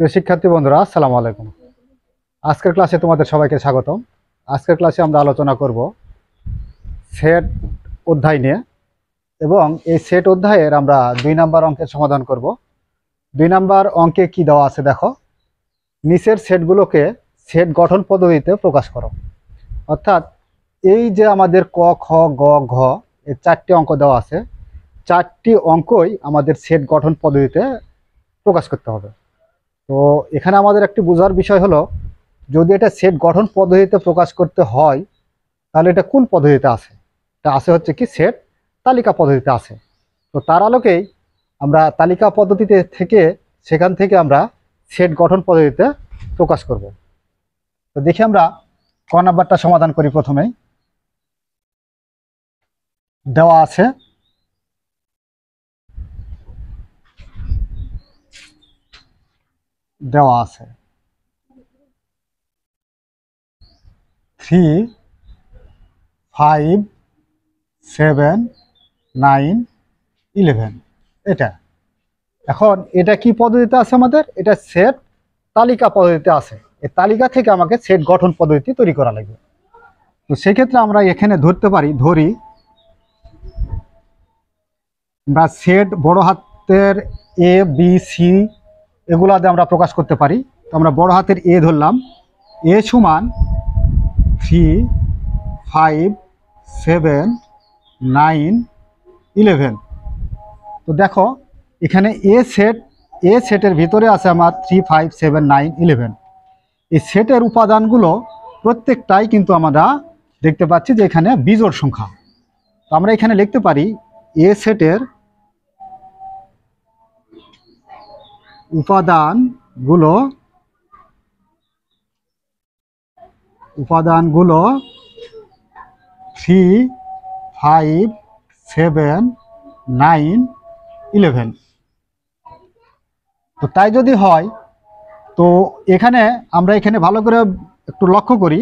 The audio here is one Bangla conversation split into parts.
প্রিয় শিক্ষার্থী বন্ধুরা, আসসালামু আলাইকুম। আজকের ক্লাসে তোমাদের সবাইকে স্বাগতম। আজকের ক্লাসে আমরা আলোচনা করব সেট অধ্যায় নিয়ে এবং এই সেট অধ্যায়ের আমরা দুই নাম্বার অঙ্কের সমাধান করব। দুই নাম্বার অঙ্কে কি দেওয়া আছে দেখো। নিচের সেটগুলোকে সেট গঠন পদ্ধতিতে প্রকাশ করো। অর্থাৎ এই যে আমাদের ক, খ, গ, ঘ, এই চারটি অঙ্ক দেওয়া আছে, চারটি অঙ্কই আমাদের সেট গঠন পদ্ধতিতে প্রকাশ করতে হবে। তো এখানে আমাদের একটি বোঝার বিষয় হলো, যদি এটা সেট গঠন পদ্ধতিতে প্রকাশ করতে হয়, তাহলে এটা কোন পদ্ধতিতে আছে? এটা আছে হচ্ছে কি সেট তালিকা পদ্ধতিতে আছে। তো তার আলোকেই আমরা তালিকা পদ্ধতিতে থেকে, সেখান থেকে আমরা সেট গঠন পদ্ধতিতে প্রকাশ করব। তো দেখি আমরা ক নাম্বারটা সমাধান করি প্রথমেই। দেওয়া আছে দেওয়া আছে। Three five seven nine eleven এটা। এখন এটা কি পদ্ধতিতে আছে আমাদের? এটা সেট তালিকা পদ্ধতিতে আছে। এই তালিকা থেকে আমাকে সেট গঠন পদ্ধতি তৈরি করা লাগবে। তো সেক্ষেত্রে আমরা এখানে ধরতে পারি, ধরি, আমরা সেট বড় হাতের এ বি সি এগুলাতে আমরা প্রকাশ করতে পারি। তো আমরা বড় হাতের এ ধরলাম। এ সমান three five seven nine eleven তো দেখো, এখানে এ সেট এ সেটের ভিতরে আছে আমার three five seven nine eleven এই সেটের উপাদানগুলো প্রত্যেকটাই কিন্তু আমরা দেখতে পাচ্ছি যে এখানে বিজোড় সংখ্যা। তো আমরা এখানে লিখতে পারি, এ সেটের উপাদানগুলো উপাদানগুলো three five seven nine eleven তো তাই যদি হয়, তো এখানে আমরা এখানে ভালো করে একটু লক্ষ্য করি,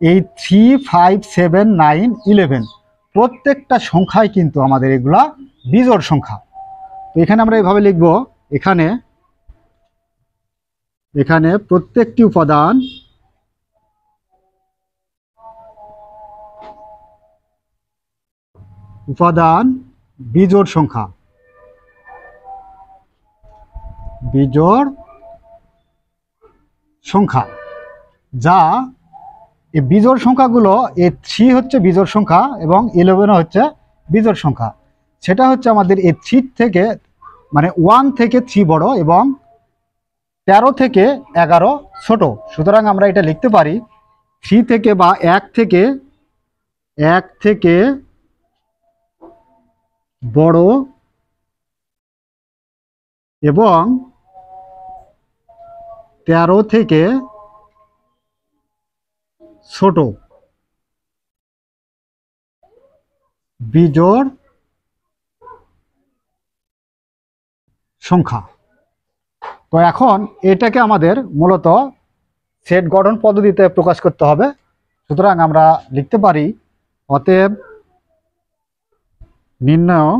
এই three five seven nine eleven প্রত্যেকটা সংখ্যাই কিন্তু আমাদের এগুলা বিজোড় সংখ্যা। তো এখানে আমরা এইভাবে লিখব, এখানে এখানে প্রত্যেকটি উপাদান উপাদান বিজোড় সংখ্যা। বিজোড় সংখ্যা। যা এই বিজোড় সংখ্যাগুলো এ থ্রি হচ্ছে বিজোড় সংখ্যা এবং ইলেভেনও হচ্ছে বিজোড় সংখ্যা। সেটা হচ্ছে আমাদের এ থ্রি থেকে মানে ওয়ান থেকে থ্রি বড় এবং তেরো থেকে এগারো ছোট। সুতরাং আমরা এটা লিখতে পারি থ্রি থেকে বা এক থেকে এক থেকে বড় এবং তেরো থেকে ছোট। বিজোড় সংখ্যা। তো এখন এটাকে আমাদের মূলত সেট গঠন পদ্ধতিতে প্রকাশ করতে হবে। সুতরাং আমরা লিখতে পারি, অতএব নির্ণয়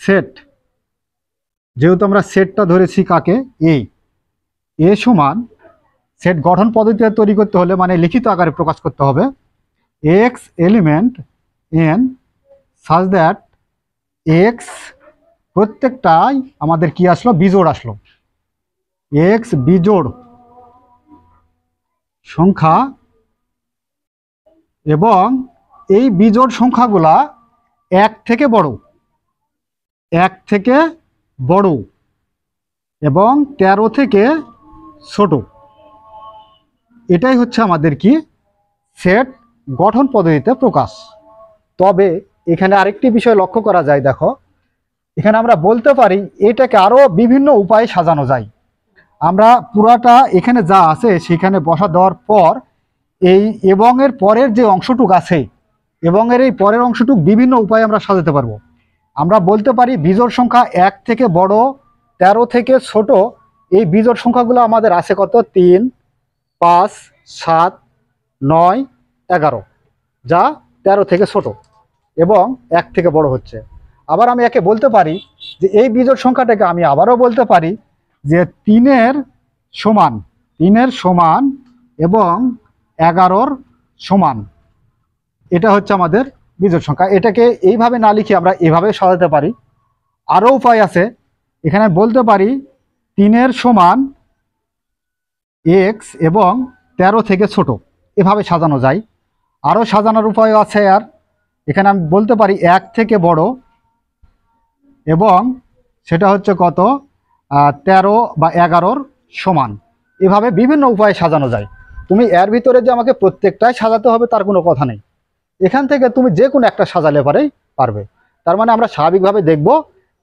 সেট। যেহেতু আমরা সেটটা ধরেছি কাকে? এই এ সমান সেট গঠন পদ্ধতিতে তৈরি করতে হলে মানে লিখিত আকারে প্রকাশ করতে হবে। X element n such that x প্রত্যেকটাই আমাদের কি আসলো? বিজোড় আসলো। এক্স বিজোড়। সংখ্যা এবং এই বিজোড় সংখ্যাগুলা এক থেকে বড়। এক থেকে বড় এবং তেরো থেকে ছোট। এটাই হচ্ছে আমাদের কি? সেট গঠন পদ্ধতিতে প্রকাশ। তবে এখানে আরেকটি বিষয় লক্ষ্য করা যায়, দেখো। এখানে আমরা বলতে পারি এটাকে আরও বিভিন্ন উপায়ে সাজানো যায়। আমরা পুরাটা এখানে যা আছে সেখানে বসা দেওয়ার পর এই এবং এর পরের যে অংশটুক আছে এবং এর এই পরের অংশটুক বিভিন্ন উপায়ে আমরা সাজাতে পারব। আমরা বলতে পারি বিজোড় সংখ্যা এক থেকে বড়, তেরো থেকে ছোট, এই বিজোড় সংখ্যাগুলো আমাদের আছে কত? তিন, পাঁচ, সাত, নয়, এগারো, যা তেরো থেকে ছোট এবং এক থেকে বড় হচ্ছে। আবার আমি একে বলতে পারি যে এই বিজোড় সংখ্যাটাকে আমি আবারও বলতে পারি যে তিনের সমান তিনের সমান এবং এগারোর সমান। এটা হচ্ছে আমাদের বিজোড় সংখ্যা। এটাকে এইভাবে না লিখে আমরা এভাবে সাজাতে পারি। আরও উপায় আছে। এখানে বলতে পারি তিনের সমান এক্স এবং তেরো থেকে ছোট। এভাবে সাজানো যায়। আরও সাজানোর উপায় আছে আর। এখানে আমি বলতে পারি এক থেকে বড় এবং সেটা হচ্ছে কত? তেরো বা এগারোর সমান। এভাবে বিভিন্ন উপায়ে সাজানো যায়। তুমি এর ভিতরে যে আমাকে প্রত্যেকটাই সাজাতে হবে তার কোনো কথা নেই। এখান থেকে তুমি যে কোনো একটা সাজালে পারেই পারবে। তার মানে আমরা স্বাভাবিকভাবে দেখব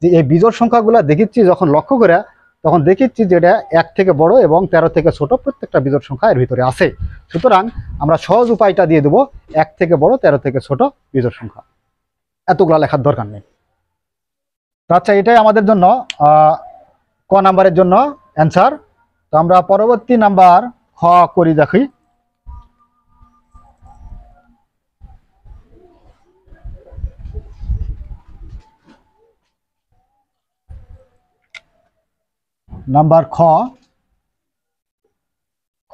যে এই বিজোড় সংখ্যাগুলো দেখিচ্ছি যখন লক্ষ্য করে, তখন দেখিচ্ছি যে এটা এক থেকে বড় এবং তেরো থেকে ছোট প্রত্যেকটা বিজোড় সংখ্যা এর ভিতরে আছে। সুতরাং আমরা সহজ উপায়টা দিয়ে দেবো, এক থেকে বড়, তেরো থেকে ছোট বিজোড় সংখ্যা। এতগুলো লেখার দরকার নেই। তো আচ্ছা এটাই আমাদের জন্য ক নাম্বারের জন্য অ্যান্সার তো আমরা পরবর্তী নাম্বার খ করি দেখি। নাম্বার খ।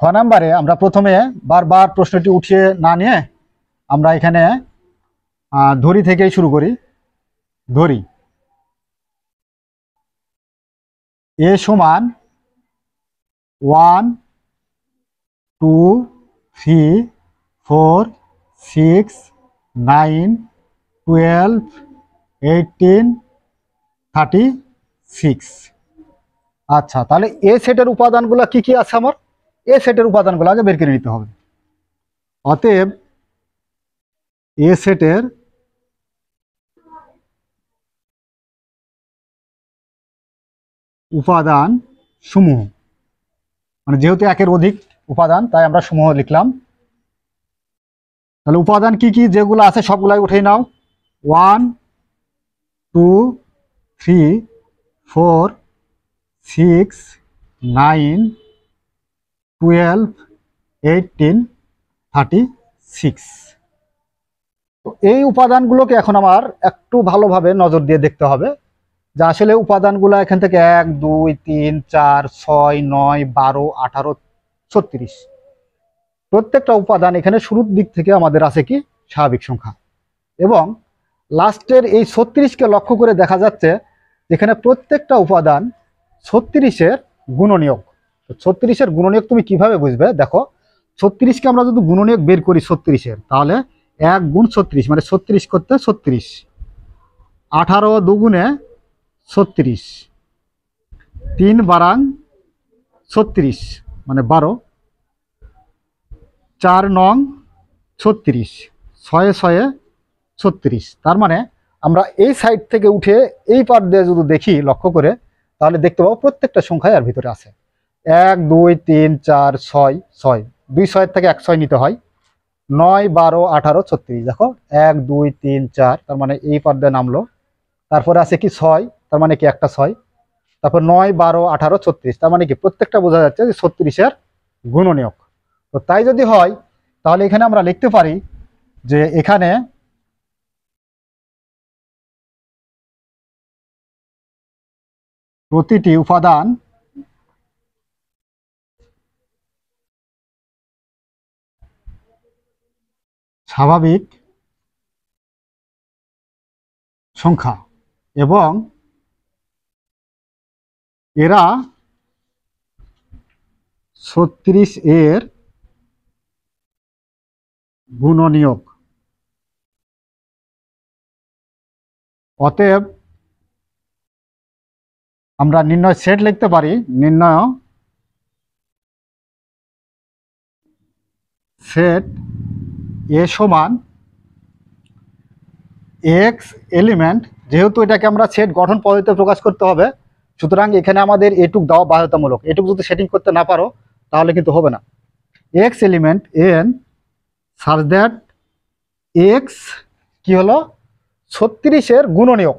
খ নাম্বারে আমরা প্রথমে বারবার প্রশ্নটি উঠিয়ে না নিয়ে আমরা এখানে ধরি থেকেই শুরু করি। ধরি। এ সমান one, two, three, four, six, nine, twelve, eighteen, thirty six. আচ্ছা তাহলে এ সেটের উপাদানগুলো কি কি আছে আমার? এ সেটের উপাদানগুলো আগে বের করে নিতে হবে। অতএব এ সেটের উপাদান সমূহ। মানে যেহেতু একের অধিক উপাদান, তাই আমরা সমূহ লিখলাম। তাহলে উপাদান কি কি? যেগুলো আছে সবগুলাই উঠে নাও। One, two, three, four, six, nine, twelve, eighteen, thirty six. তো এই উপাদানগুলোকে এখন আমার একটু ভালোভাবে নজর দিয়ে দেখতে হবে। যে আসলে উপাদানগুলো এখান থেকে এক, দুই, তিন, চার, ছয়, নয়, বারো, আঠারো, ছত্রিশ। প্রত্যেকটা উপাদান এখানে শুরুর দিক থেকে আমাদের আছে কি? স্বাভাবিক সংখ্যা। এবং লাস্টের এই ছত্রিশকে লক্ষ্য করে দেখা যাচ্ছে যেখানে প্রত্যেকটা উপাদান ছত্রিশের গুণনীয়ক। ছত্রিশের গুণনীয়ক তুমি কীভাবে বুঝবে? দেখো, ছত্রিশকে আমরা যদি গুণনীয়ক বের করি ছত্রিশের, তাহলে এক গুণ ছত্রিশ মানে ছত্রিশ করতে ছত্রিশ। আঠারো দুগুণে ছত্রিশ। তিন বারাং ছত্রিশ মানে বারো। চার নং ছত্রিশ, ছয়ে ছয়ে ছত্রিশ। তার মানে আমরা এই সাইড থেকে উঠে এই পার দিয়ে যদি দেখি, লক্ষ্য করে, তাহলে দেখতে পাবো প্রত্যেকটা সংখ্যাই এর ভিতরে আছে। এক, দুই, তিন, চার, ছয় ছয়। দুই ছয়ের থেকে এক ছয় নিতে হয়। নয়, বারো, আঠারো, ছত্রিশ। দেখো, এক, দুই, তিন, চার, তার মানে এই পার দিয়ে নামলো। তারপরে আছে কি ছয়? তার মানে কি একটা ছয়? তারপর নয়, বারো, আঠারো, ছত্রিশ। তার মানে কি প্রত্যেকটা বোঝা যাচ্ছে যে ছত্রিশের গুণনীয়ক। তো তাই যদি হয়, তাহলে এখানে আমরা লিখতে পারি যে এখানে প্রতিটি উপাদান স্বাভাবিক সংখ্যা এবং এরা ছত্রিশ এর গুণনীয়ক। অতএব আমরা নির্ণয় সেট লিখতে পারি, নির্ণয় সেট এ সমান এক্স এলিমেন্ট। যেহেতু এটাকে আমরা সেট গঠন পদ্ধতিতে প্রকাশ করতে হবে সুতরাং এখানে আমাদের এটুক দেওয়া বাধ্যতামূলক। এটুক যদি সেটিং করতে না পারো, তাহলে কিন্তু হবে না। এক্স এলিমেন্ট এন সার্চ দ্যাট এক্স কি হলো? ছত্রিশের গুণনীয়ক।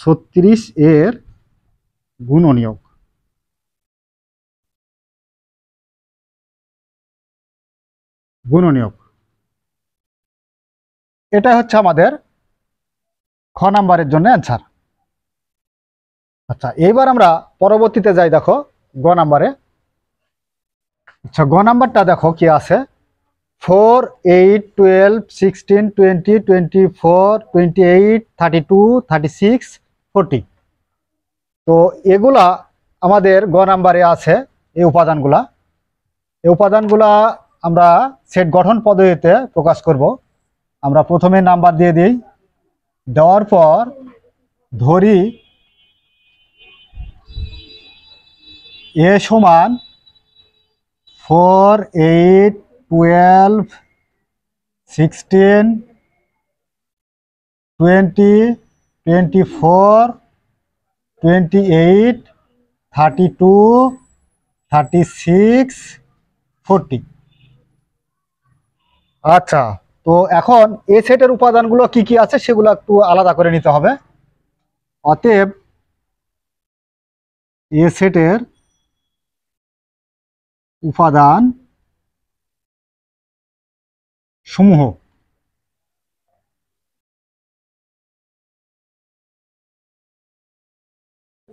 ছত্রিশ এর গুণনীয়ক। গুণনীয়ক। এটা হচ্ছে আমাদের খ নাম্বারের জন্য অ্যান্সার আচ্ছা এইবার আমরা পরবর্তীতে যাই, দেখো, গ নাম্বারে। আচ্ছা গ নাম্বারটা দেখো কি আছে। Four, eight, twelve, sixteen, twenty twenty four, twenty eight, thirty two, thirty six, forty. তো এগুলা আমাদের গ নাম্বারে আছে, এই উপাদানগুলা। এই উপাদানগুলা আমরা সেট গঠন পদ্ধতিতে প্রকাশ করব। আমরা প্রথমে নাম্বার দিয়ে দিই। দেওয়ার পর ধরি এ সমান four eight twelve sixteen twenty twenty four twenty eight thirty two thirty six forty আচ্ছা তো এখন এ সেটের উপাদানগুলো কি কি আছে সেগুলো একটু আলাদা করে নিতে হবে। অতএব এ সেটের উপাদান সমূহ।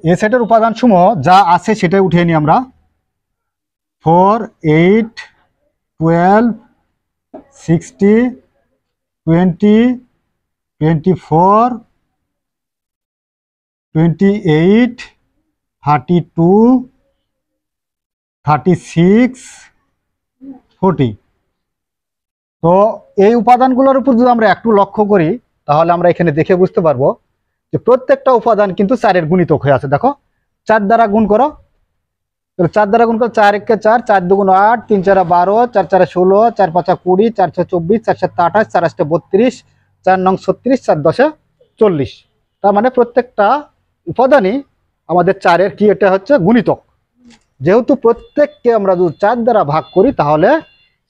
এ সেটের উপাদান সমূহ যা আছে সেটাই উঠিয়ে নিই আমরা। Four, eight, twelve, sixty, twenty twenty four twenty eight thirty two thirty six forty তো এই উপাদানগুলোর উপর যদি আমরা একটু লক্ষ্য করি, তাহলে আমরা এখানে দেখে বুঝতে পারব যে প্রত্যেকটা উপাদান কিন্তু চারের গুণিতক হয়ে আছে। দেখো, চার দ্বারা গুণ করো। চার দ্বারা গুণ করো, চার একে চার চার দুগুণ আট, তিন চারা বারো, চার চারে ষোলো, চার পাঁচা কুড়ি, চার ছয় চব্বিশ, চার সাত আঠাশ, চার আটটা বত্রিশ, চার নং ছত্রিশ, চার দশে চল্লিশ। তার মানে প্রত্যেকটা উপাদানই আমাদের চারের কি এটা হচ্ছে গুণিতক। যেহেতু প্রত্যেককে আমরা যদি চার দ্বারা ভাগ করি, তাহলে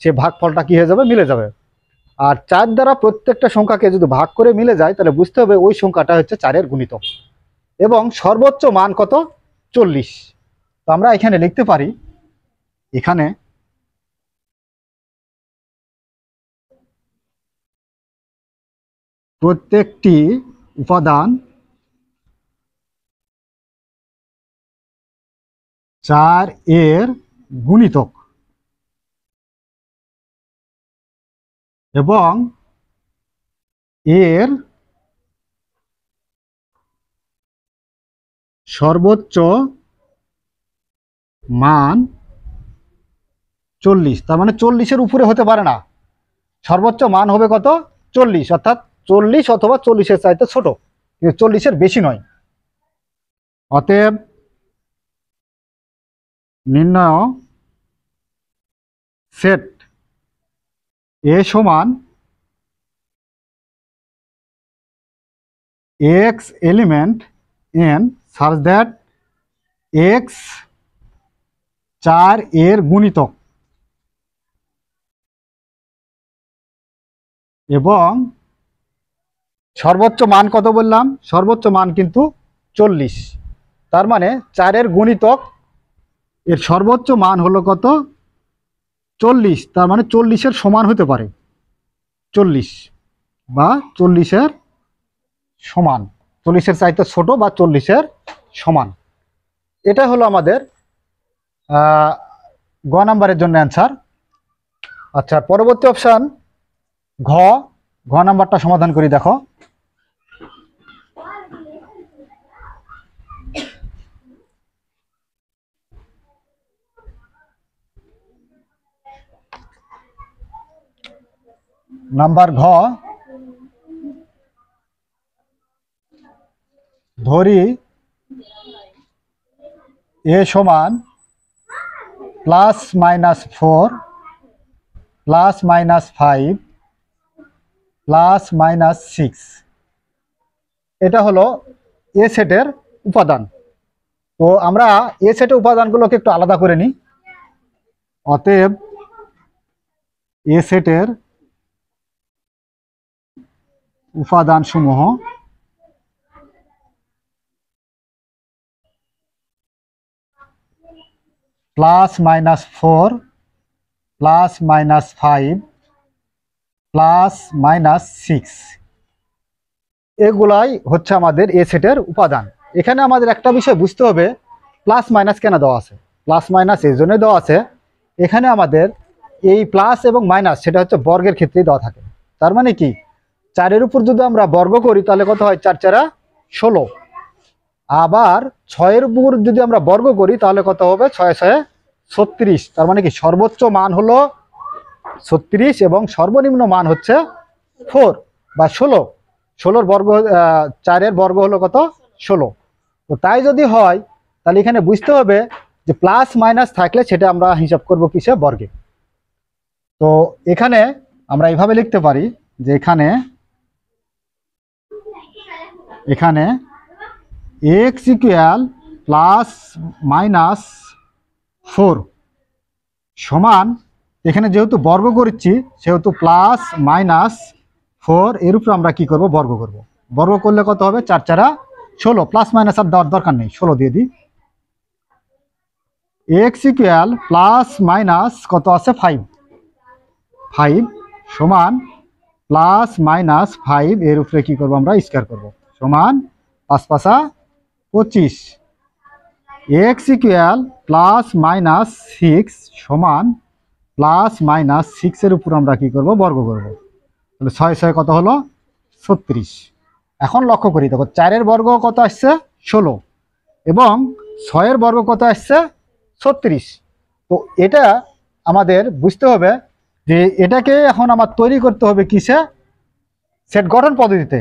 সে ভাগফলটা কী হয়ে যাবে? মিলে যাবে। আর চার দ্বারা প্রত্যেকটা সংখ্যাকে যদি ভাগ করে মিলে যায়, তাহলে বুঝতে হবে ওই সংখ্যাটা হচ্ছে চারের গুণিতক। এবং সর্বোচ্চ মান কত? চল্লিশ। তো আমরা এখানে লিখতে পারি, এখানে প্রত্যেকটি উপাদান চার এর গুণিতক। এবং এর সর্বোচ্চ মান চল্লিশ। তার মানে চল্লিশের উপরে হতে পারে না। সর্বোচ্চ মান হবে কত? চল্লিশ। অর্থাৎ চল্লিশ অথবা চল্লিশের চাইতে ছোট। কিন্তু চল্লিশের বেশি নয়। অতএব নির্ণয় সেট এ সমান এক্স এলিমেন্ট এন সার্চ দ্যাট এক্স চার এর গুণিতক। এবং সর্বোচ্চ মান কত বললাম? সর্বোচ্চ মান কিন্তু চল্লিশ। তার মানে চারের গুণিতক এর সর্বোচ্চ মান হলো কত? চল্লিশ। তার মানে চল্লিশের সমান হতে পারে। চল্লিশ বা চল্লিশের সমান। চল্লিশের চাইতে ছোট বা চল্লিশের সমান। এটা হলো আমাদের গ নাম্বারের জন্য অ্যান্সার আচ্ছা পরবর্তী অপশান ঘ। ঘ নাম্বারটা সমাধান করি, দেখো। নাম্বার ঘ। ধরি এ সমান plus minus four, plus minus five, plus minus six. এটা হলো এ সেটের উপাদান। তো আমরা এ সেটের উপাদানগুলোকে একটু আলাদা করে নিই। অতএব এ সেটের উপাদানসমূহ। Plus minus four, plus minus five, plus minus six. এগুলাই হচ্ছে আমাদের এ সেটের উপাদান। এখানে আমাদের একটা বিষয় বুঝতে হবে, প্লাস মাইনাস কেন দেওয়া আছে? প্লাস মাইনাস এই জন্য দেওয়া আছে। এখানে আমাদের এই প্লাস এবং মাইনাস, সেটা হচ্ছে বর্গের ক্ষেত্রেই দেওয়া থাকে। তার মানে কি? চারের উপর যদি আমরা বর্গ করি, তাহলে কত হয়? চার চারা ষোলো। আবার ছয়ের উপর যদি আমরা বর্গ করি, তাহলে কত হবে? ছয় ছয়ে ছত্রিশ। তার মানে কি? সর্বোচ্চ মান হলো ছত্রিশ এবং সর্বনিম্ন মান হচ্ছে ফোর বা ষোলো। ষোলোর বর্গ চারের বর্গ হলো কত? ষোলো। তো তাই যদি হয়, তাহলে এখানে বুঝতে হবে যে প্লাস মাইনাস থাকলে সেটা আমরা হিসাব করব কিসে? বর্গে। তো এখানে আমরা এইভাবে লিখতে পারি যে এখানে এখানে x equal plus minus four সমান, এখানে যেহেতু বর্গ করছি, সেহেতু প্লাস মাইনাস ফোর এর উপর আমরা কি করব? বর্গ করব। বর্গ করলে কত হবে? চার চারা ষোলো। প্লাস মাইনাস আর দেওয়ার দরকার নেই। ষোলো দিয়ে দিই। এক্স ইকুয়াল প্লাস মাইনাস কত আছে? ফাইভ ফাইভ সমান প্লাস মাইনাস ফাইভ এর উপরে কি করব আমরা? স্কোয়ার করব। সমান পাঁচ পাঁচা পঁচিশ। X equal plus minus six সমান প্লাস মাইনাস সিক্সের উপর আমরা কী করব? বর্গ করব। তাহলে ছয় ছয় কত হলো? ছত্রিশ। এখন লক্ষ্য করি, দেখো চারের বর্গ কত আসছে? ষোলো। এবং ছয়ের বর্গ কত আসছে? ছত্রিশ। তো এটা আমাদের বুঝতে হবে যে এটাকে এখন আমার তৈরি করতে হবে কিসে? সেট গঠন পদ্ধতিতে।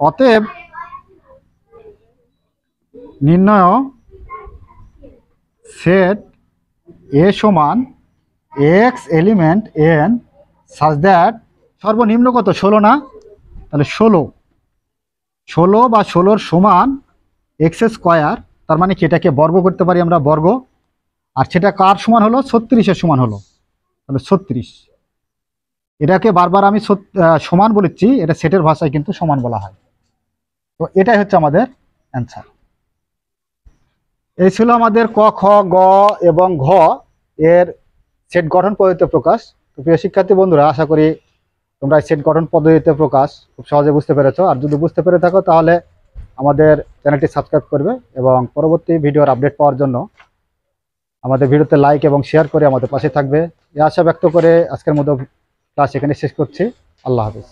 অতএব নির্ণয় সেট এ সমান x element n such that সর্বনিম্ন কত? ষোলো না? তাহলে ষোলো। ষোলো বা ষোলোর সমান এক্স স্কোয়ার তার মানে কি? এটাকে বর্গ করতে পারি আমরা, বর্গ। আর সেটা কার সমান হলো? ছত্রিশের সমান হলো। তাহলে ছত্রিশ। এটাকে বারবার আমি সমান বলেছি, এটা সেটের ভাষায় কিন্তু সমান বলা হয়। তো এটাই হচ্ছে আমাদের অ্যান্সার এই ছিল আমাদের ক, খ, গ এবং ঘ এর সেট গঠন পদ্ধতিতে প্রকাশ। তো প্রিয় শিক্ষার্থী বন্ধুরা, আশা করি তোমরা সেট গঠন পদ্ধতিতে প্রকাশ খুব সহজে বুঝতে পেরেছ। আর যদি বুঝতে পেরে থাকো, তাহলে আমাদের চ্যানেলটি সাবস্ক্রাইব করবে এবং পরবর্তী ভিডিওর আপডেট পাওয়ার জন্য আমাদের ভিডিওতে লাইক এবং শেয়ার করে আমাদের পাশে থাকবে। এই আশা ব্যক্ত করে আজকের মতো ক্লাস এখানে শেষ করছি। আল্লাহ হাফিজ।